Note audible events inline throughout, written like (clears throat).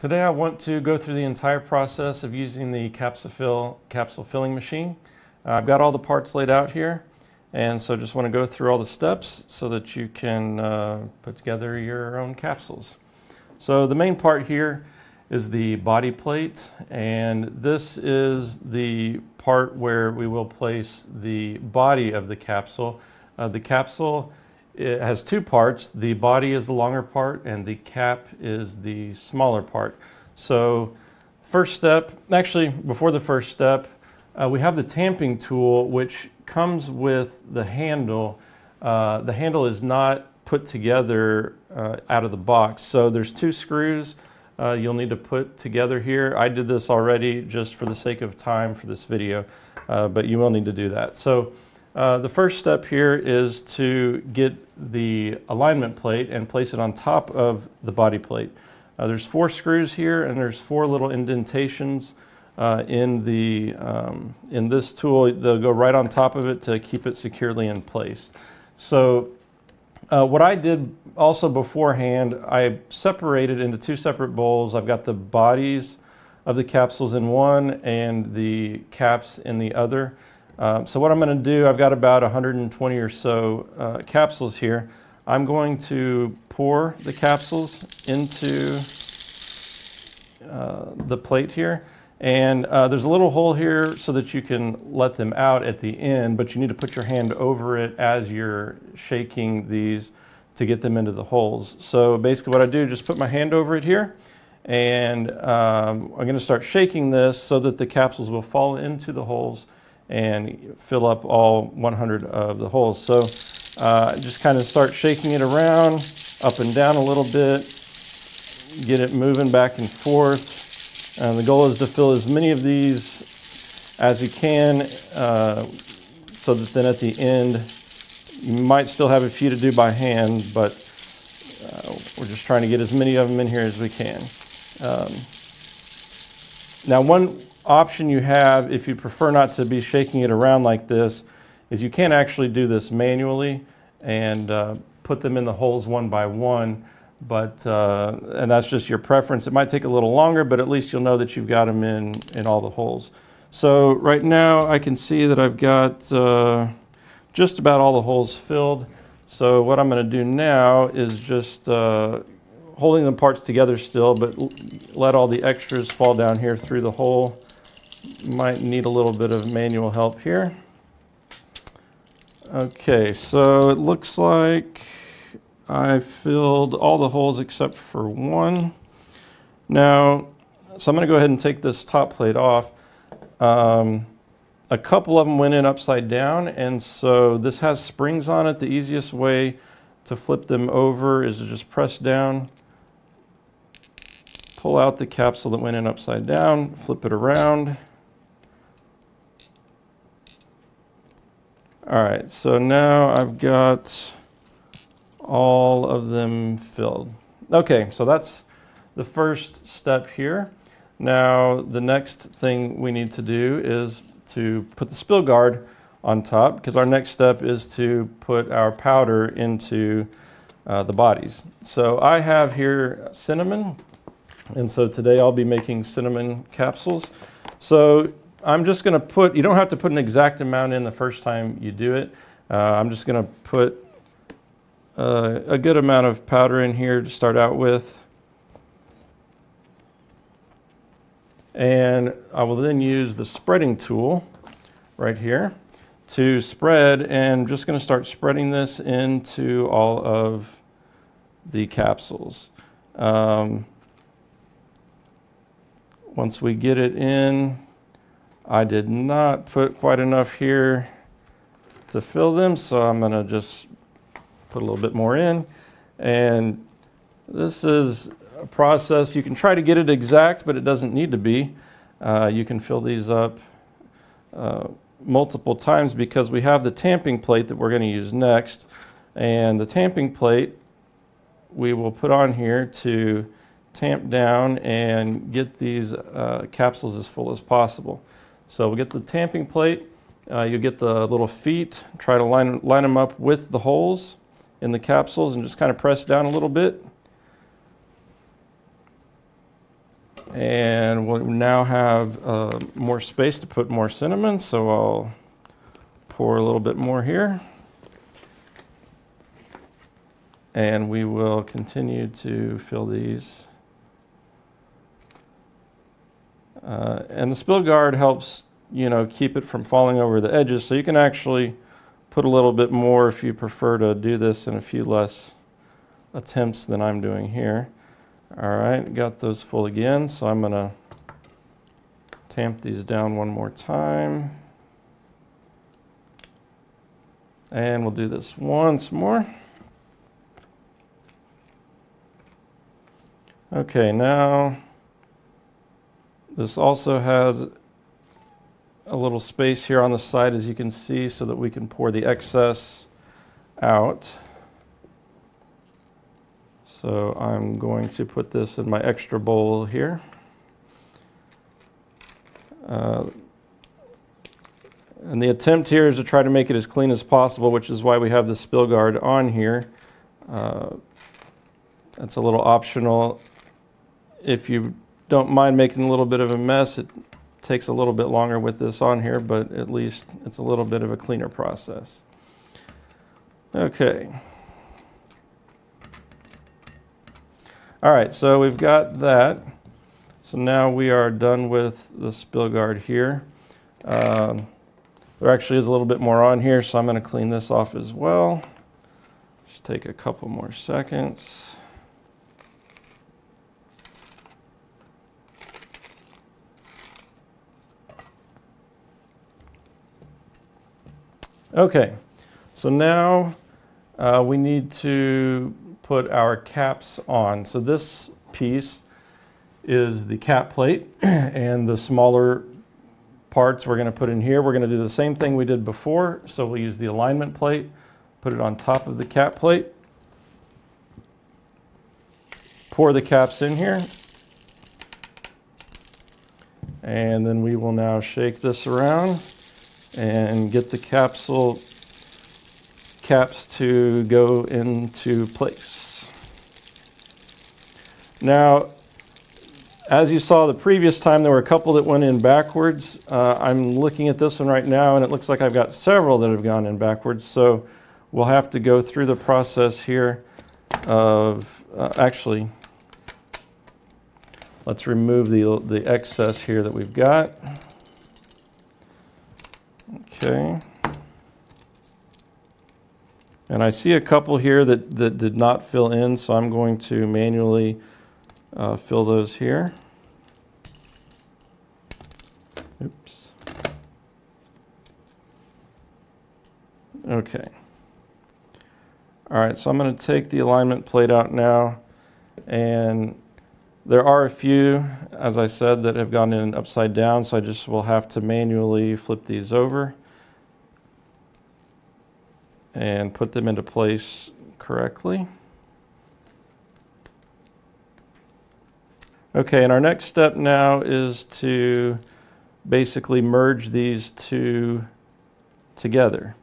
Today I want to go through the entire process of using the Capsule capsule filling machine. Uh, I've got all the parts laid out here and so just want to go through all the steps so that you can uh, put together your own capsules. So the main part here is the body plate and this is the part where we will place the body of the capsule. Uh, the capsule it has two parts. The body is the longer part and the cap is the smaller part. So first step, actually before the first step, uh, we have the tamping tool which comes with the handle. Uh, the handle is not put together uh, out of the box. So there's two screws uh, you'll need to put together here. I did this already just for the sake of time for this video, uh, but you will need to do that. So uh, the first step here is to get the alignment plate and place it on top of the body plate. Uh, there's four screws here and there's four little indentations uh, in, the, um, in this tool. They'll go right on top of it to keep it securely in place. So uh, what I did also beforehand, I separated into two separate bowls. I've got the bodies of the capsules in one and the caps in the other. Um, so what I'm going to do, I've got about 120 or so uh, capsules here. I'm going to pour the capsules into uh, the plate here. And uh, there's a little hole here so that you can let them out at the end, but you need to put your hand over it as you're shaking these to get them into the holes. So basically what I do, just put my hand over it here, and um, I'm gonna start shaking this so that the capsules will fall into the holes and fill up all 100 of the holes. So uh, just kind of start shaking it around, up and down a little bit, get it moving back and forth. And the goal is to fill as many of these as you can uh, so that then at the end, you might still have a few to do by hand, but uh, we're just trying to get as many of them in here as we can. Um, now, one option you have, if you prefer not to be shaking it around like this, is you can actually do this manually and uh, put them in the holes one by one. But, uh, and that's just your preference. It might take a little longer, but at least you'll know that you've got them in, in all the holes. So right now I can see that I've got uh, just about all the holes filled. So what I'm going to do now is just uh, holding the parts together still, but let all the extras fall down here through the hole might need a little bit of manual help here. Okay, so it looks like I filled all the holes except for one. Now, so I'm going to go ahead and take this top plate off. Um, a couple of them went in upside down, and so this has springs on it. The easiest way to flip them over is to just press down, pull out the capsule that went in upside down, flip it around, All right, so now I've got all of them filled. Okay, so that's the first step here. Now, the next thing we need to do is to put the spill guard on top because our next step is to put our powder into uh, the bodies. So I have here cinnamon, and so today I'll be making cinnamon capsules. So I'm just going to put, you don't have to put an exact amount in the first time you do it. Uh, I'm just going to put uh, a good amount of powder in here to start out with. And I will then use the spreading tool right here to spread and just going to start spreading this into all of the capsules. Um, once we get it in, I did not put quite enough here to fill them, so I'm going to just put a little bit more in. And this is a process. You can try to get it exact, but it doesn't need to be. Uh, you can fill these up uh, multiple times because we have the tamping plate that we're going to use next. And the tamping plate we will put on here to tamp down and get these uh, capsules as full as possible. So we'll get the tamping plate. Uh, you get the little feet, try to line, line them up with the holes in the capsules and just kind of press down a little bit. And we'll now have uh, more space to put more cinnamon, so I'll pour a little bit more here. And we will continue to fill these. Uh, and the spill guard helps, you know, keep it from falling over the edges. So you can actually put a little bit more if you prefer to do this in a few less attempts than I'm doing here. All right, got those full again, so I'm gonna tamp these down one more time. And we'll do this once more. Okay, now this also has a little space here on the side as you can see so that we can pour the excess out. So I'm going to put this in my extra bowl here. Uh, and the attempt here is to try to make it as clean as possible, which is why we have the spill guard on here. Uh, that's a little optional. If you don't mind making a little bit of a mess, it takes a little bit longer with this on here, but at least it's a little bit of a cleaner process. Okay. All right, so we've got that. So now we are done with the spill guard here. Um, there actually is a little bit more on here, so I'm going to clean this off as well. Just take a couple more seconds. Okay, so now uh, we need to put our caps on. So this piece is the cap plate (clears throat) and the smaller parts we're going to put in here. We're going to do the same thing we did before. So we'll use the alignment plate, put it on top of the cap plate, pour the caps in here, and then we will now shake this around and get the capsule caps to go into place. Now, as you saw the previous time, there were a couple that went in backwards. Uh, I'm looking at this one right now, and it looks like I've got several that have gone in backwards. So we'll have to go through the process here of, uh, actually, let's remove the, the excess here that we've got. Okay. And I see a couple here that, that did not fill in, so I'm going to manually uh, fill those here. Oops. Okay. All right, so I'm going to take the alignment plate out now, and there are a few, as I said, that have gone in upside down, so I just will have to manually flip these over and put them into place correctly. Okay, and our next step now is to basically merge these two together.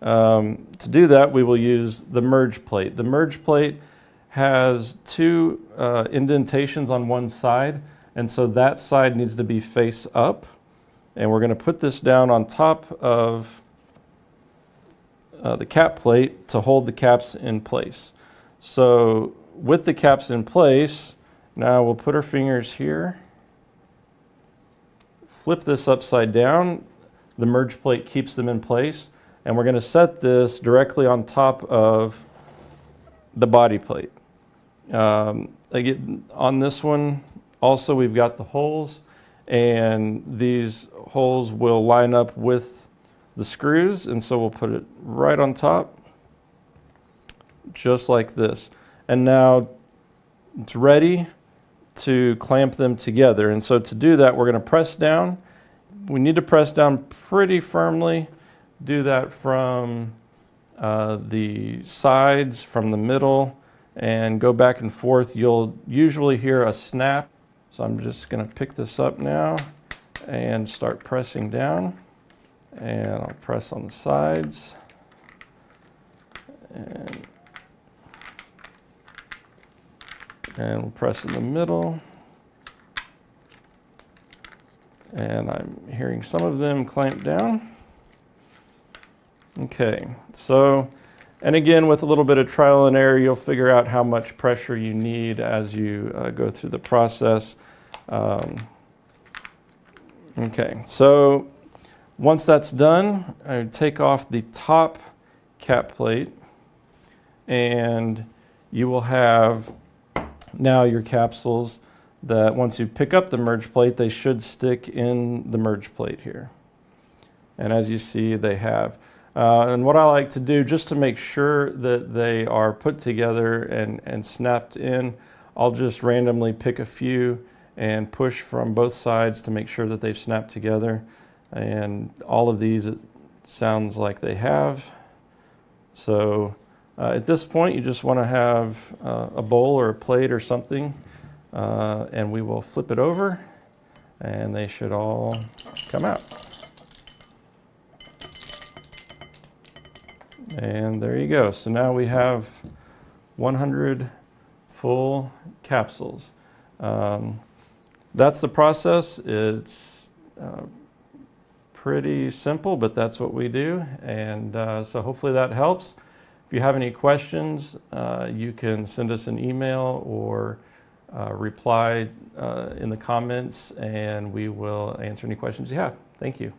Um, to do that, we will use the merge plate. The merge plate has two uh, indentations on one side, and so that side needs to be face up. And we're going to put this down on top of uh, the cap plate to hold the caps in place. So with the caps in place, now we'll put our fingers here, flip this upside down, the merge plate keeps them in place, and we're going to set this directly on top of the body plate. Um, again, on this one, also we've got the holes, and these holes will line up with the screws, and so we'll put it right on top, just like this. And now it's ready to clamp them together. And so to do that, we're going to press down. We need to press down pretty firmly. Do that from uh, the sides, from the middle, and go back and forth. You'll usually hear a snap. So I'm just going to pick this up now and start pressing down and I'll press on the sides and, and we'll press in the middle And I'm hearing some of them clamp down. Okay, so, and again, with a little bit of trial and error, you'll figure out how much pressure you need as you uh, go through the process. Um, okay, so once that's done, I take off the top cap plate and you will have now your capsules that once you pick up the merge plate, they should stick in the merge plate here. And as you see, they have. Uh, and what I like to do, just to make sure that they are put together and, and snapped in, I'll just randomly pick a few and push from both sides to make sure that they've snapped together. And all of these, it sounds like they have. So uh, at this point, you just want to have uh, a bowl or a plate or something, uh, and we will flip it over, and they should all come out. And there you go. So now we have 100 full capsules. Um, that's the process. It's uh, pretty simple, but that's what we do. And uh, so hopefully that helps. If you have any questions, uh, you can send us an email or uh, reply uh, in the comments, and we will answer any questions you have. Thank you.